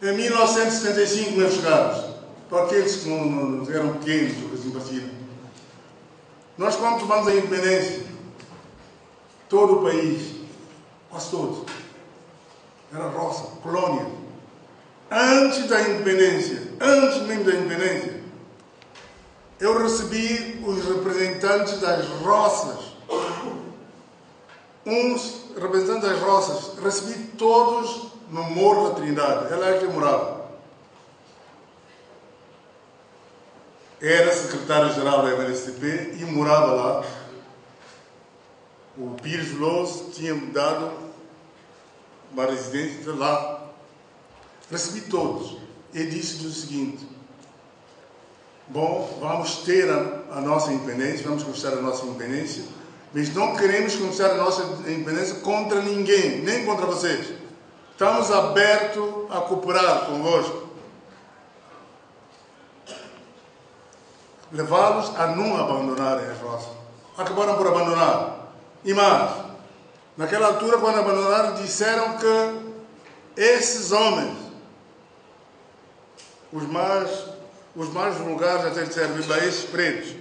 Em 1975, meus caros, para aqueles que não, não eram pequenos assim pareciam, nós quando tomamos a independência, todo o país, quase todo, era roça, colônia. Antes da independência, antes mesmo da independência, eu recebi os representantes das roças. Uns representantes das roças, recebi todos no Morro da Trindade. Ela é que morava. Era secretário-geral da MSTP e morava lá. O Pires Veloso tinha dado uma residência lá. Recebi todos. E disse o seguinte: Bom, vamos ter a, a, nossa independência, vamos conquistar a nossa independência, mas não queremos conquistar a nossa independência contra ninguém, nem contra vocês. Estamos abertos a cooperar convosco. Levá-los a não abandonarem as roças. Acabaram por abandonar. E mais, naquela altura, quando abandonaram, disseram que esses homens, os mais, os mais vulgares até disseram, esses pretos,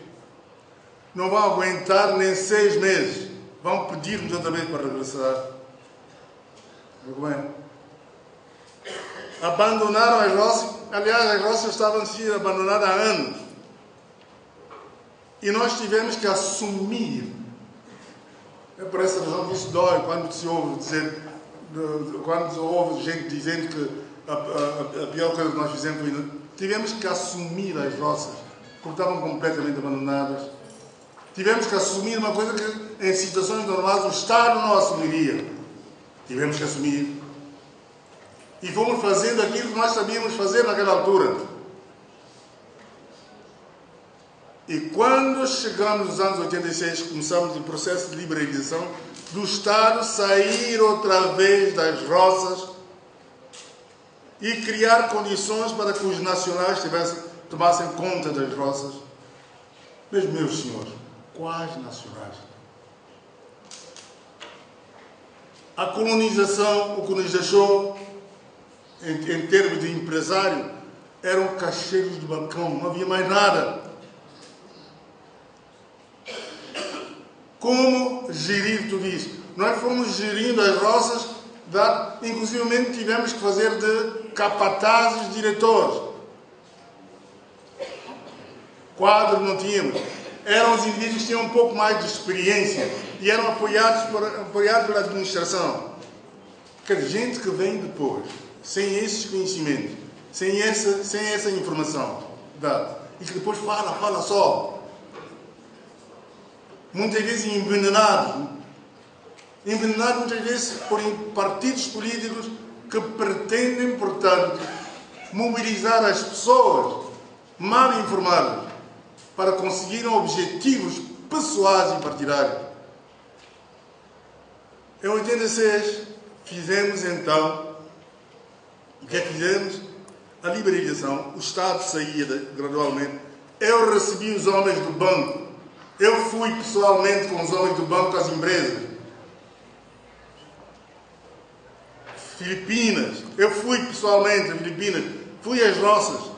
não vão aguentar nem seis meses. Vão pedir-nos outra vez para regressar. Como é? Abandonaram as roças. Aliás, as roças estavam sendo abandonadas há anos. E nós tivemos que assumir. É por essa razão que isso dói quando se ouve dizer, quando se ouve gente dizendo que a, a, a pior coisa que nós fizemos foi. Tivemos que assumir as roças, porque estavam completamente abandonadas. Tivemos que assumir uma coisa que em situações normais o Estado não assumiria. Tivemos que assumir. E fomos fazendo aquilo que nós sabíamos fazer naquela altura. E quando chegamos nos anos 86, começamos o processo de liberalização do Estado sair outra vez das roças e criar condições para que os nacionais tivessem, tomassem conta das roças. Mas, meus senhores, quais nacionais? A colonização, o que nos deixou, em, em termos de empresário, eram cacheiros de balcão, não havia mais nada. Como gerir tudo isso? Nós fomos gerindo as roças, da, inclusive tivemos que fazer de capatazes diretores. Quadros não tínhamos. Eram os indivíduos que tinham um pouco mais de experiência e eram apoiados, por, apoiados pela administração. Quer gente que vem depois, sem esses conhecimentos, sem essa, sem essa informação dada, e que depois fala, fala só, muitas vezes envenenado. Envenenado muitas vezes por partidos políticos que pretendem, portanto, mobilizar as pessoas mal informadas para conseguirem objetivos pessoais e partidários. Em 86, fizemos então, o que é que fizemos? A liberalização, o Estado saía gradualmente. Eu recebi os homens do banco eu fui pessoalmente com os homens do banco às empresas. Filipinas. Eu fui pessoalmente a Filipinas. Fui às nossas.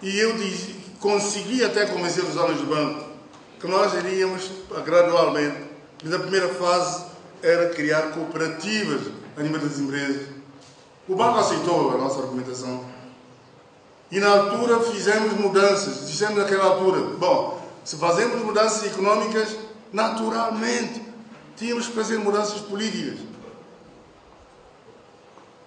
E eu disse, consegui até convencer os homens do banco que nós iríamos gradualmente. Mas a primeira fase era criar cooperativas a nível das empresas. O banco aceitou a nossa argumentação. E na altura fizemos mudanças. Dissemos naquela altura, bom, se fazemos mudanças econômicas, naturalmente tínhamos que fazer mudanças políticas.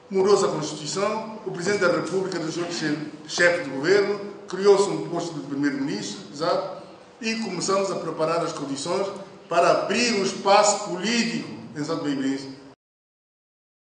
Mudou-se a Constituição, o Presidente da República deixou de ser chefe de governo, criou-se um posto de Primeiro-Ministro, exato, e começamos a preparar as condições para abrir o espaço político em Santo Meio